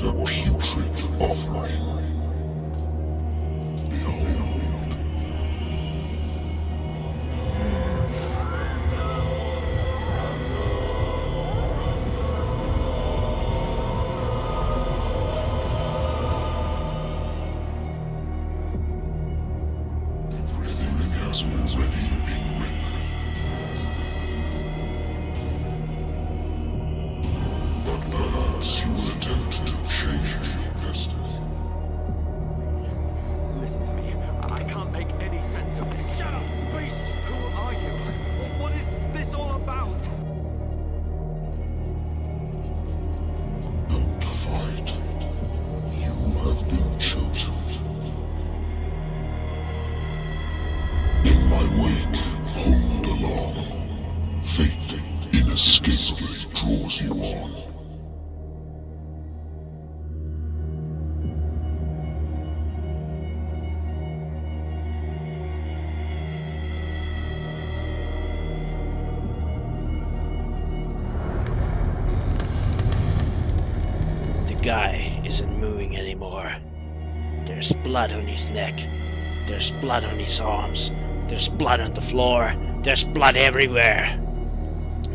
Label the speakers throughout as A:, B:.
A: A putrid offering. Everything has already been written. But perhaps you
B: Listen to me. I can't make any sense of this. Shut up, beast! Who are you? What, is this all about?
A: Don't fight. You have been chosen. In my wake, hold along. Fate inescapably draws you on.
C: guy isn't moving anymore. There's blood on his neck. There's blood on his arms. There's blood on the floor. There's blood everywhere.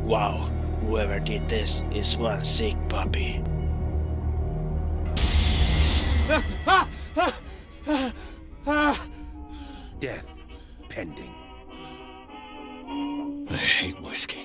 C: Wow, whoever did this is one sick puppy. Death pending. I hate whiskey.